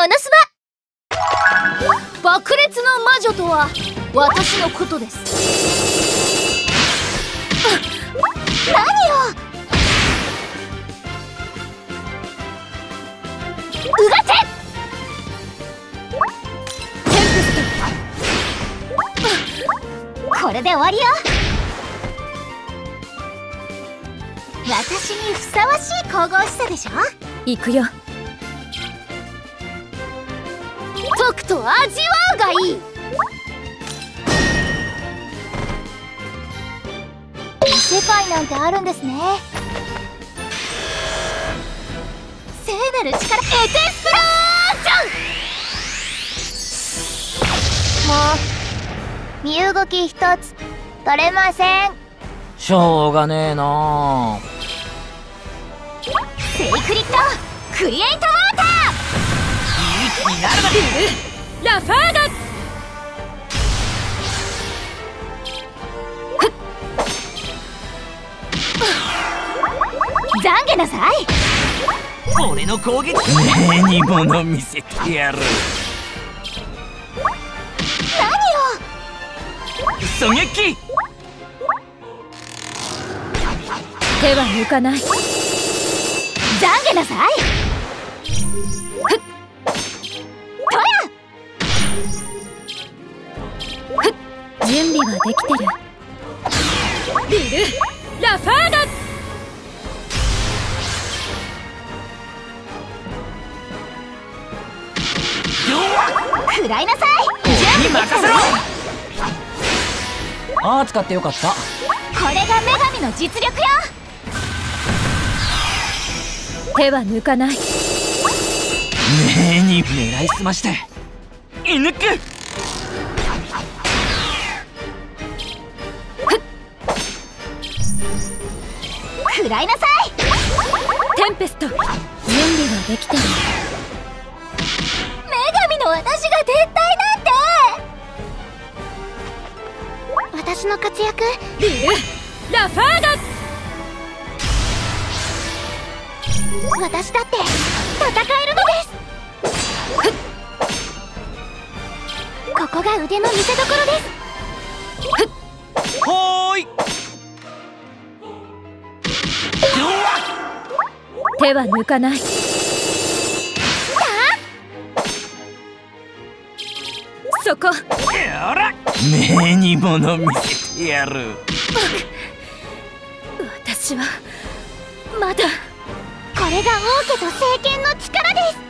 このすば爆裂の魔女とは私のことです。何よ。うがて。テンペストこれで終わりよ。私にふさわしい神々しさでしょ？行くよ。とくと味わうがいい。世界なんてあるんですね。聖なる力エテスプロージョン！もう身動き一つ取れません。しょうがねえな。セイクリッドクリエイターいい気になるなルラファーガ懺悔なさい俺の攻撃目に物見せてやる何よ狙撃手は抜かない。懺悔なさい。ふっ準備はできてる？リル・ラファーガ食らいなさい。準備任せろああ使ってよかった。これが女神の実力よ。手は抜かない。目に狙いすまして射抜く。食らいなさい。テンペスト。準備はできてる。の私が撤退なんて。私の活躍。リル・ラファーガ。私だって戦えるのですここが腕の見せ所です。い。手は抜かない。そこやら。目に物見せてやる。私はまだこれが王家と聖剣の力です